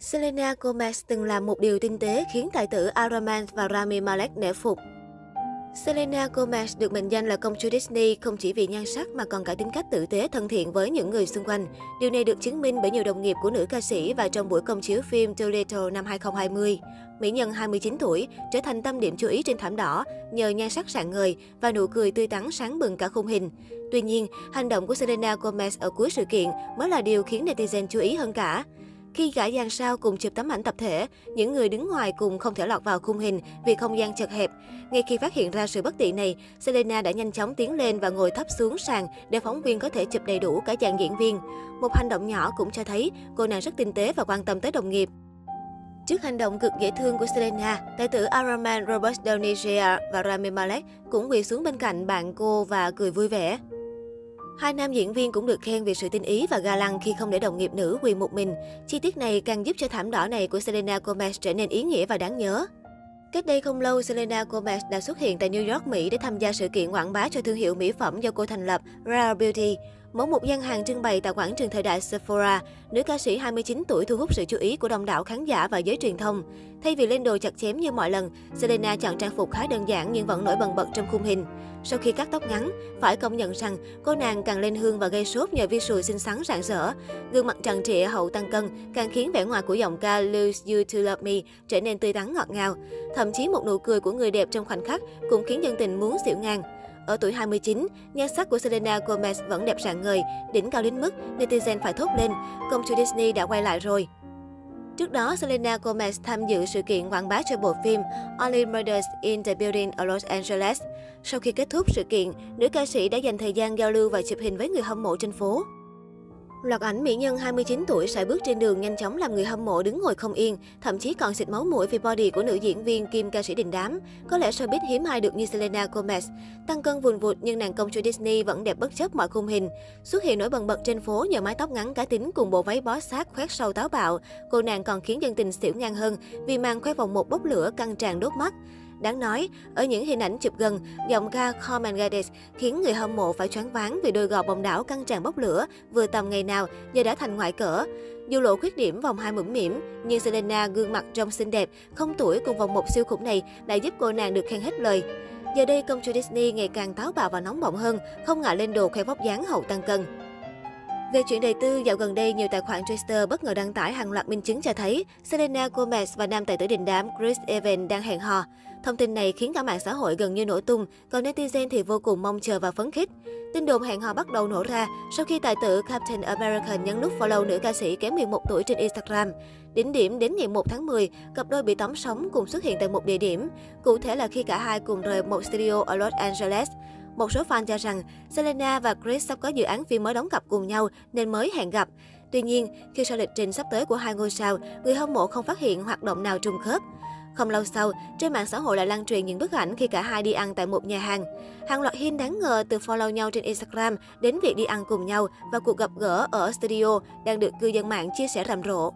Selena Gomez từng làm một điều tinh tế khiến tài tử Araman và Rami Malek nể phục. Selena Gomez được mệnh danh là công chúa Disney không chỉ vì nhan sắc mà còn cả tính cách tử tế thân thiện với những người xung quanh. Điều này được chứng minh bởi nhiều đồng nghiệp của nữ ca sĩ và trong buổi công chiếu phim Dolittle năm 2020. Mỹ nhân 29 tuổi trở thành tâm điểm chú ý trên thảm đỏ nhờ nhan sắc sạng ngời và nụ cười tươi tắn sáng bừng cả khung hình. Tuy nhiên, hành động của Selena Gomez ở cuối sự kiện mới là điều khiến netizen chú ý hơn cả. Khi cả dàn sao cùng chụp tấm ảnh tập thể, những người đứng ngoài cùng không thể lọt vào khung hình vì không gian chật hẹp. Ngay khi phát hiện ra sự bất tiện này, Selena đã nhanh chóng tiến lên và ngồi thấp xuống sàn để phóng viên có thể chụp đầy đủ cả dàn diễn viên. Một hành động nhỏ cũng cho thấy cô nàng rất tinh tế và quan tâm tới đồng nghiệp. Trước hành động cực dễ thương của Selena, tài tử Iron Robert Downey Jr. và Rami Malek cũng quỳ xuống bên cạnh bạn cô và cười vui vẻ. Hai nam diễn viên cũng được khen vì sự tinh ý và ga lăng khi không để đồng nghiệp nữ quỳ một mình. Chi tiết này càng giúp cho thảm đỏ này của Selena Gomez trở nên ý nghĩa và đáng nhớ. Cách đây không lâu, Selena Gomez đã xuất hiện tại New York, Mỹ để tham gia sự kiện quảng bá cho thương hiệu mỹ phẩm do cô thành lập, Rare Beauty. Mở một gian hàng trưng bày tại quảng trường thời đại Sephora, nữ ca sĩ 29 tuổi thu hút sự chú ý của đông đảo khán giả và giới truyền thông. Thay vì lên đồ chặt chém như mọi lần, Selena chọn trang phục khá đơn giản nhưng vẫn nổi bật bật trong khung hình. Sau khi cắt tóc ngắn, phải công nhận rằng cô nàng càng lên hương và gây sốt nhờ visual xinh xắn rạng rỡ. Gương mặt tràn trịa hậu tăng cân càng khiến vẻ ngoài của giọng ca Lose You To Love Me trở nên tươi tắn ngọt ngào. Thậm chí một nụ cười của người đẹp trong khoảnh khắc cũng khiến dân tình muốn xỉu ngang. Ở tuổi 29, nhan sắc của Selena Gomez vẫn đẹp rạng ngời, đỉnh cao đến mức netizen phải thốt lên, công chúa Disney đã quay lại rồi. Trước đó, Selena Gomez tham dự sự kiện quảng bá cho bộ phim Only Murders in the Building ở Los Angeles. Sau khi kết thúc sự kiện, nữ ca sĩ đã dành thời gian giao lưu và chụp hình với người hâm mộ trên phố. Loạt ảnh mỹ nhân 29 tuổi sải bước trên đường nhanh chóng làm người hâm mộ đứng ngồi không yên, thậm chí còn xịt máu mũi vì body của nữ diễn viên kim ca sĩ đình đám. Có lẽ showbiz hiếm ai được như Selena Gomez. Tăng cân vùn vụt nhưng nàng công chúa Disney vẫn đẹp bất chấp mọi khung hình. Xuất hiện nổi bần bật trên phố nhờ mái tóc ngắn cá tính cùng bộ váy bó sát khoét sâu táo bạo. Cô nàng còn khiến dân tình xỉu ngang hơn vì mang khoe vòng một bốc lửa căng tràn đốt mắt. Đáng nói, ở những hình ảnh chụp gần, giọng ca Common Goddess khiến người hâm mộ phải choáng váng vì đôi gò bồng đảo căng tràn bốc lửa vừa tầm ngày nào giờ đã thành ngoại cỡ. Dù lộ khuyết điểm vòng hai mũm mỉm, nhưng Selena gương mặt trông xinh đẹp, không tuổi cùng vòng một siêu khủng này đã giúp cô nàng được khen hết lời. Giờ đây, công chúa Disney ngày càng táo bạo và nóng bỏng hơn, không ngại lên đồ khoe vóc dáng hậu tăng cân. Về chuyện đời tư, dạo gần đây nhiều tài khoản Twitter bất ngờ đăng tải hàng loạt minh chứng cho thấy Selena Gomez và nam tài tử đình đám Chris Evans đang hẹn hò. Thông tin này khiến cả mạng xã hội gần như nổ tung, còn netizen thì vô cùng mong chờ và phấn khích. Tin đồn hẹn hò bắt đầu nổ ra sau khi tài tử Captain America nhấn nút follow nữ ca sĩ kém 11 tuổi trên Instagram. Đỉnh điểm đến ngày 1 tháng 10, cặp đôi bị tóm sóng cùng xuất hiện tại một địa điểm. Cụ thể là khi cả hai cùng rời một studio ở Los Angeles. Một số fan cho rằng Selena và Chris sắp có dự án phim mới đóng cặp cùng nhau nên mới hẹn gặp. Tuy nhiên, khi sau lịch trình sắp tới của hai ngôi sao, người hâm mộ không phát hiện hoạt động nào trùng khớp. Không lâu sau, trên mạng xã hội lại lan truyền những bức ảnh khi cả hai đi ăn tại một nhà hàng. Hàng loạt hin đáng ngờ từ follow nhau trên Instagram đến việc đi ăn cùng nhau và cuộc gặp gỡ ở studio đang được cư dân mạng chia sẻ rầm rộ.